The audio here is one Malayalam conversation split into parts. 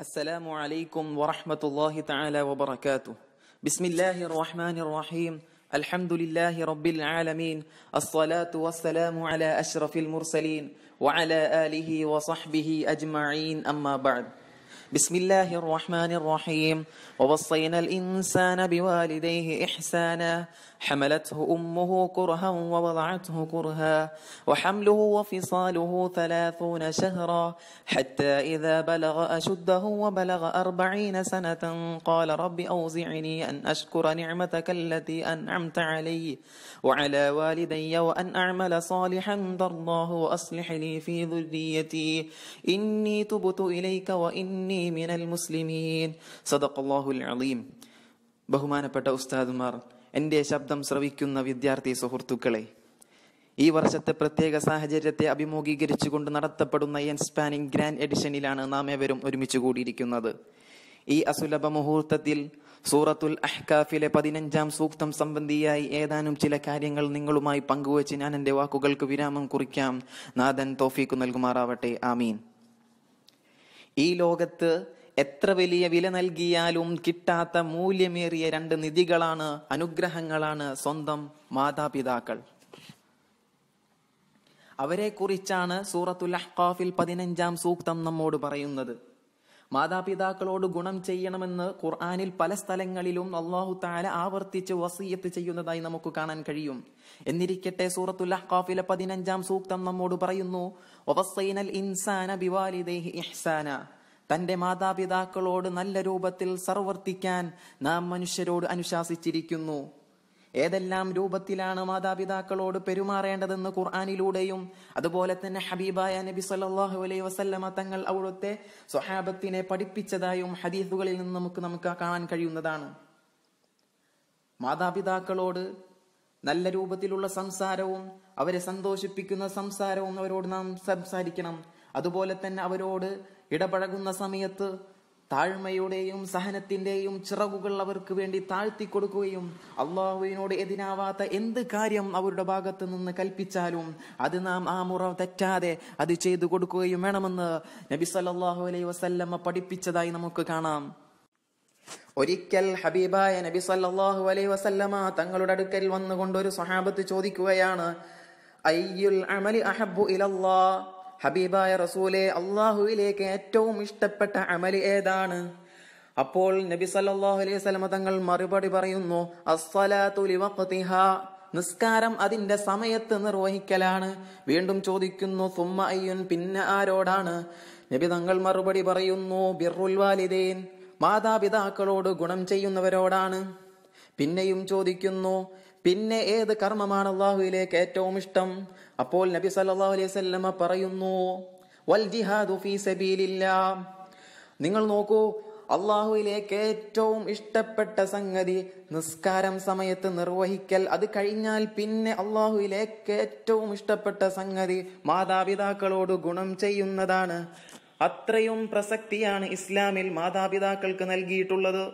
السلام عليكم ورحمة الله تعالى وبركاته. بسم الله الرحمن الرحيم. الحمد لله رب العالمين. الصلاة والسلام على أشرف المرسلين وعلى آله وصحبه أجمعين. أما بعد. بسم الله الرحمن الرحيم. ووصينا الإنسان بوالديه إحسانا. حملته أمه كرها ووضعته كرها وحمله وفصاله ثلاثون شهرا حتى إذا بلغ أشده وبلغ أربعين سنة قال رب أوزعني أن أشكر نعمتك التي أنعمت علي وعلى والدي وأن أعمل صالحا ترضاه وأصلح لي في ذريتي إني تبت إليك وإني من المسلمين صدق الله العظيم ബഹുമാനപ്പെട്ട ഉസ്താദുമാർ എന്റെ ശബ്ദം ശ്രവിക്കുന്ന വിദ്യാർത്ഥി സുഹൃത്തുക്കളെ ഈ വർഷത്തെ പ്രത്യേക സാഹചര്യത്തെ അഭിമുഖീകരിച്ചുകൊണ്ട് നടത്തപ്പെടുന്ന എൻ സ്പാനിംഗ് ഗ്രാൻഡ് എഡിഷനിലാണ് നാം ഏവരും ഒരുമിച്ച് കൂടിയിരിക്കുന്നത്. ഈ അസുലഭ മുഹൂർത്തത്തിൽ സൂറത്തുൽ അഹ്കാഫിലെ പതിനഞ്ചാം സൂക്തം സംബന്ധിയായി ഏതാനും ചില കാര്യങ്ങൾ നിങ്ങളുമായി പങ്കുവച്ച് ഞാൻ എന്റെ വാക്കുകൾക്ക് വിരാമം കുറിക്കാം. നാഥൻ തോഫീക്ക് നൽകുമാറാവട്ടെ. ആമീൻ. ഈ ലോകത്ത് എത്ര വലിയ വില നൽകിയാലും കിട്ടാത്ത മൂല്യമേറിയ രണ്ട് നിധികളാണ് അനുഗ്രഹങ്ങളാണ് സ്വന്തം മാതാപിതാക്കൾ. അവരെ കുറിച്ചാണ് സൂറത്തുൽ അഹ്കാഫിൽ പതിനഞ്ചാം സൂക്തം നമ്മോട് പറയുന്നത്. മാതാപിതാക്കളോട് ഗുണം ചെയ്യണമെന്ന് ഖുർആാനിൽ പല സ്ഥലങ്ങളിലും അള്ളാഹു താല ആവർത്തിച്ച് വസീയത്ത് ചെയ്യുന്നതായി നമുക്ക് കാണാൻ കഴിയും. എന്നിരിക്കട്ടെ സൂറത്തുൽ അഹ്കാഫിലെ പതിനഞ്ചാം സൂക്തം നമ്മോട് പറയുന്നു "വവസ്സൈനൽ ഇൻസാന ഇഹ്സാന. തന്റെ മാതാപിതാക്കളോട് നല്ല രൂപത്തിൽ സർവർത്തിക്കാൻ നാം മനുഷ്യരോട് അനുശാസിച്ചിരിക്കുന്നു. ഏതെല്ലാം രൂപത്തിലാണ് മാതാപിതാക്കളോട് പെരുമാറേണ്ടതെന്ന് ഖുർആാനിലൂടെയും അതുപോലെ തന്നെ ഹബീബായ നബി സല്ലാഹു അലൈഹി വസല്ലമ തങ്ങൾ അവിടുത്തെ സ്വഹാബത്തിനെ പഠിപ്പിച്ചതായും ഹദീസുകളിൽ നിന്ന് നമുക്ക് നമുക്ക് കാണാൻ കഴിയുന്നതാണ്. മാതാപിതാക്കളോട് നല്ല രൂപത്തിലുള്ള സംസാരവും അവരെ സന്തോഷിപ്പിക്കുന്ന സംസാരവും അവരോട് നാം സംസാരിക്കണം. അതുപോലെ തന്നെ അവരോട് ഇടപഴകുന്ന സമയത്ത് താഴ്മയുടെയും സഹനത്തിന്റെയും ചിറകുകൾ അവർക്ക് വേണ്ടി താഴ്ത്തി കൊടുക്കുകയും അള്ളാഹുവിനോട് എതിരാവാത്ത എന്ത് കാര്യം അവരുടെ ഭാഗത്ത് നിന്ന് കൽപ്പിച്ചാലും അത് നാം ആ മുറ തെറ്റാതെ അത് ചെയ്തു കൊടുക്കുകയും വേണമെന്ന് നബി സല്ലാഹു അലൈ വസല്ലമ പഠിപ്പിച്ചതായി നമുക്ക് കാണാം. ഒരിക്കൽ ഹബീബായ നബി സല്ലാഹു അലൈ വസല്ലമ തങ്ങളുടെ അടുക്കൽ വന്നുകൊണ്ട് ഒരു സ്വഹാബത്ത് ചോദിക്കുകയാണ് അയ്യുൽ അമലി അഹബ്ബു ഇലല്ലാ? ഹബീബായ റസൂലെ അള്ളാഹുവിലേക്ക് ഏറ്റവും ഇഷ്ടപ്പെട്ട അമൽ ഏതാണ്? അപ്പോൾ നബി സല്ലാഹു അലൈഹി സ്വലമ തങ്ങൾ മറുപടി പറയുന്നു നിസ്കാരം അതിന്റെ സമയത്ത് നിർവഹിക്കലാണ്. വീണ്ടും ചോദിക്കുന്നു സുമ്മ അയ്യൻ പിന്നെ ആരോടാണ്? നബി തങ്ങൾ മറുപടി പറയുന്നു ബിർറുൽ വാലിദൈൻ മാതാപിതാക്കളോട് ഗുണം ചെയ്യുന്നവരോടാണ്. പിന്നെയും ചോദിക്കുന്നു പിന്നെ ഏത് കർമ്മമാണ് അള്ളാഹുവിലേക്ക് ഏറ്റവും ഇഷ്ടം? അപ്പോൾ നബി സല്ലല്ലാഹു അലൈഹി പറയുന്നു വൽ ജിഹാദു ഫീ നിങ്ങൾ നോക്കൂ അള്ളാഹുവിലേക്ക് ഏറ്റവും ഇഷ്ടപ്പെട്ട സംഗതി നിസ്കാരം സമയത്ത് നിർവഹിക്കൽ. അത് കഴിഞ്ഞാൽ പിന്നെ അള്ളാഹുവിലേക്ക് ഏറ്റവും ഇഷ്ടപ്പെട്ട സംഗതി മാതാപിതാക്കളോട് ഗുണം ചെയ്യുന്നതാണ്. അത്രയും പ്രസക്തിയാണ് ഇസ്ലാമിൽ മാതാപിതാക്കൾക്ക് നൽകിയിട്ടുള്ളത്.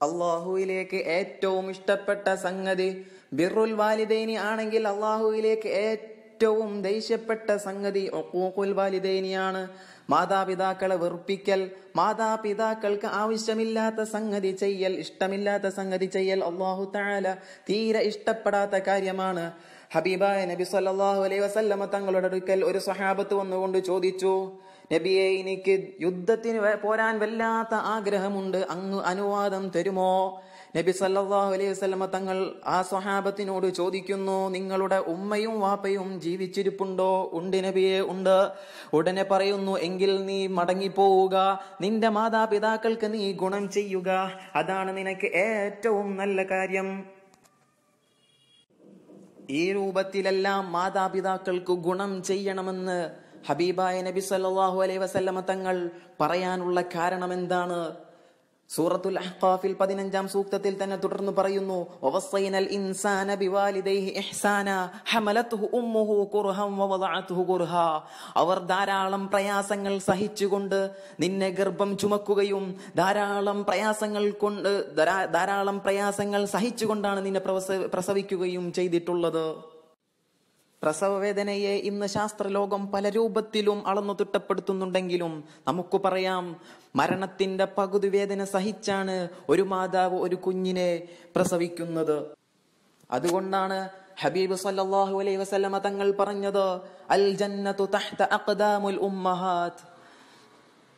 അള്ളാഹുവിലേക്ക് ഏറ്റവും ഇഷ്ടപ്പെട്ട സംഗതി ബിറുൽ വാലിദൈനി ആണെങ്കിൽ അള്ളാഹുവിലേക്ക് ഏറ്റവും ദേഷ്യപ്പെട്ട സംഗതി ഒക്കൂക്കുൽ വാലിദൈനിയാണ്. മാതാപിതാക്കളെ വെറുപ്പിക്കൽ മാതാപിതാക്കൾക്ക് ആവശ്യമില്ലാത്ത സംഗതി ചെയ്യൽ ഇഷ്ടമില്ലാത്ത സംഗതി ചെയ്യൽ അള്ളാഹു താല തീരെ ഇഷ്ടപ്പെടാത്ത കാര്യമാണ്. ഹബീബായ നബി സല്ലാഹു അലൈഹി വസല്ലമ തങ്ങളുടെ അടുക്കൽ ഒരു സഹാബത്ത് വന്നുകൊണ്ട് ചോദിച്ചു നബിയെ എനിക്ക് യുദ്ധത്തിന് പോരാൻ വല്ലാത്ത ആഗ്രഹമുണ്ട്. അങ്ങ് അനുവാദം തരുമോ? നബി സല്ലാഹു അലൈഹി വസല്ലമ തങ്ങൾ ആ സ്വഹാബത്തിനോട് ചോദിക്കുന്നു നിങ്ങളുടെ ഉമ്മയും വാപ്പയും ജീവിച്ചിരിപ്പുണ്ടോ? ഉണ്ട് നബിയെ ഉണ്ട്. ഉടനെ പറയുന്നു എങ്കിൽ നീ മടങ്ങിപ്പോവുക. നിന്റെ മാതാപിതാക്കൾക്ക് നീ ഗുണം ചെയ്യുക. അതാണ് നിനക്ക് ഏറ്റവും നല്ല കാര്യം. ഈ രൂപത്തിലെല്ലാം മാതാപിതാക്കൾക്ക് ഗുണം ചെയ്യണമെന്ന് ഹബീബായ നബി സല്ലാഹു അലൈ വസല്ലമ തങ്ങൾ പറയാനുള്ള കാരണം എന്താണ് സൂറത്തുൽ അഹ്ഖാഫിൽ പതിനഞ്ചാം സൂക്തത്തിൽ തന്നെ തുടർന്ന് പറയുന്നു വവസ്സൈനൽ ഇൻസാന ബിവാലിദൈഹി ഇഹ്സാന ഹമലത്തുഹു ഉമ്മുഹു കുർഹം വവദഅതുഹു കുർഹ. അവർ ധാരാളം പ്രയാസങ്ങൾ സഹിച്ചുകൊണ്ട് നിന്നെ ഗർഭം ചുമക്കുകയും ധാരാളം പ്രയാസങ്ങൾ കൊണ്ട് ധാരാളം പ്രയാസങ്ങൾ സഹിച്ചുകൊണ്ടാണ് നിന്നെ പ്രസവിക്കുകയും ചെയ്തിട്ടുള്ളത്. പ്രസവവേദനയെ ഇന്ന് ശാസ്ത്രലോകം പല രൂപത്തിലും അളന്നു തിട്ടപ്പെടുത്തുന്നുണ്ടെങ്കിലും നമുക്ക് പറയാം മരണത്തിന്റെ പകുതി വേദന സഹിച്ചാണ് ഒരു മാതാവ് ഒരു കുഞ്ഞിനെ പ്രസവിക്കുന്നത്. അതുകൊണ്ടാണ് ഹബീബ് സല്ലല്ലാഹു അലൈഹി വസല്ലമ തങ്ങൾ പറഞ്ഞത് അൽ ജന്നത്തു തഹ്ത അഖ്ദാമുൽ ഉമ്മഹാത്ത്.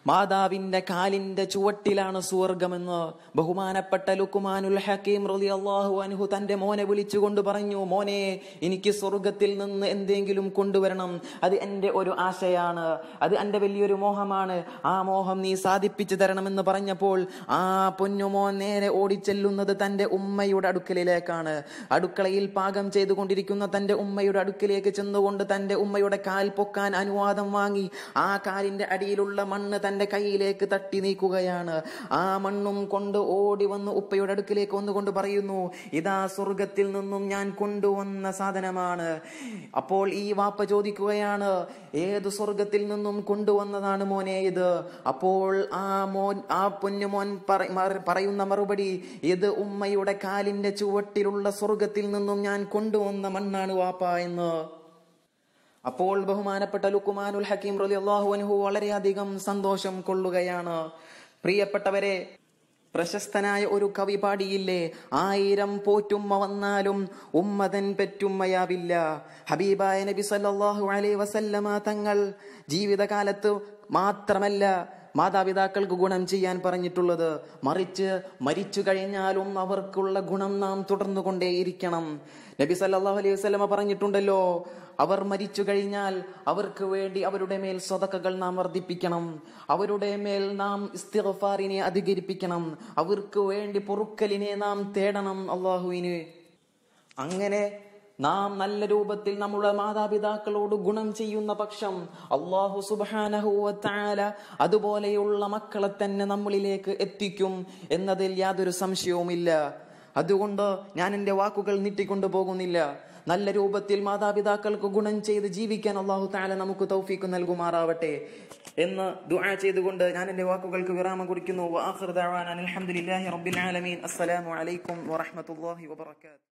മാതാവിന്റെ കാലിന്റെ ചുവട്ടിലാണ് സുവർഗമെന്ന് ബഹുമാനപ്പെട്ട ലുക്കുമാനുൽ ഹക്കീം റലി അള്ളാഹു അനുഹു തന്റെ മോനെ വിളിച്ചുകൊണ്ട് പറഞ്ഞു മോനെ എനിക്ക് സ്വർഗത്തിൽ നിന്ന് എന്തെങ്കിലും കൊണ്ടുവരണം. അത് എന്റെ ഒരു ആശയാണ്. അത് എന്റെ വലിയൊരു മോഹമാണ്. ആ മോഹം നീ സാധിപ്പിച്ചു തരണമെന്ന് പറഞ്ഞപ്പോൾ ആ പൊന്നുമോൻ നേരെ ഓടിച്ചെല്ലുന്നത് തന്റെ ഉമ്മയുടെ അടുക്കലിലേക്കാണ്. അടുക്കളയിൽ പാകം ചെയ്തുകൊണ്ടിരിക്കുന്ന തന്റെ ഉമ്മയുടെ അടുക്കലേക്ക് ചെന്നുകൊണ്ട് തന്റെ ഉമ്മയുടെ കാൽ പൊക്കാൻ അനുവാദം വാങ്ങി. ആ കാലിന്റെ അടിയിലുള്ള മണ്ണ് തന്റെ കയ്യിലേക്ക് തട്ടി നീക്കുകയാണ്. ആ മണ്ണും കൊണ്ട് ഓടി വന്ന് ഉപ്പയുടെ അടുക്കിലേക്ക് വന്നുകൊണ്ട് പറയുന്നു ഇതാ സ്വർഗത്തിൽ നിന്നും ഞാൻ കൊണ്ടുവന്ന സാധനമാണ്. അപ്പോൾ ഈ വാപ്പ ചോദിക്കുകയാണ് ഏത് സ്വർഗത്തിൽ നിന്നും കൊണ്ടുവന്നതാണ് മോനെ ഇത്? അപ്പോൾ ആ മോൻ ആ പൊന്നുമോൻ പറ- പറയുന്ന മറുപടി ഇത് ഉമ്മയുടെ കാലിന്റെ ചുവട്ടിലുള്ള സ്വർഗത്തിൽ നിന്നും ഞാൻ കൊണ്ടുവന്ന മണ്ണാണ് വാപ്പ എന്ന്. അപ്പോൾ ബഹുമാനപ്പെട്ട ലുക്കുമാനുൽ ഹക്കീം റലി അള്ളാഹു അനുഹു വളരെയധികം സന്തോഷം കൊള്ളുകയാണ്. പ്രിയപ്പെട്ടവരെ പ്രശസ്തനായ ഒരു കവി പാടിയില്ലേ? ആയിരം പോറ്റുമ്മ വന്നാലും ഉമ്മതൻ പെറ്റുമ്മയാവില്ല. ഹബീബായ നബി സല്ലാഹു അലൈ വസല്ലമ തങ്ങൾ ജീവിതകാലത്ത് മാത്രമല്ല മാതാപിതാക്കൾക്ക് ഗുണം ചെയ്യാൻ പറഞ്ഞിട്ടുള്ളത് മറിച്ച് മരിച്ചു കഴിഞ്ഞാലും അവർക്കുള്ള ഗുണം നാം തുടർന്നു കൊണ്ടേയിരിക്കണം നബി സല്ലല്ലാഹു അലൈഹി വസല്ലമ പറഞ്ഞിട്ടുണ്ടല്ലോ അവർ മരിച്ചു കഴിഞ്ഞാൽ അവർക്ക് വേണ്ടി അവരുടെ മേൽ സ്വതക്കകൾ നാം വർദ്ധിപ്പിക്കണം അവരുടെ മേൽ നാം ഇസ്തിഫാറിനെ അധികരിപ്പിക്കണം അവർക്ക് വേണ്ടി പൊറുക്കലിനെ നാം തേടണം അള്ളാഹുവിന്. അങ്ങനെ നാം നല്ല രൂപത്തിൽ നമ്മുടെ മാതാപിതാക്കളോട് ഗുണം ചെയ്യുന്ന പക്ഷം അള്ളാഹു സുബാനഹുവത്താല അതുപോലെയുള്ള മക്കളെ തന്നെ നമ്മളിലേക്ക് എത്തിക്കും എന്നതിൽ യാതൊരു സംശയവുമില്ല. അതുകൊണ്ട് ഞാൻ എന്റെ വാക്കുകൾ നീട്ടിക്കൊണ്ടു പോകുന്നില്ല. നല്ല രൂപത്തിൽ മാതാപിതാക്കൾക്ക് ഗുണം ചെയ്ത് ജീവിക്കാൻ അള്ളാഹു താല നമുക്ക് തൗഫീക്ക് നൽകുമാറാവട്ടെ എന്ന് ദുആ ചെയ്തുകൊണ്ട് ഞാൻ എന്റെ വാക്കുകൾക്ക് വിരാമം കുറിക്കുന്നു. അസ്സലാമു അലൈക്കും വറഹ്മത്തുള്ളാഹി വബറകാതുഹു.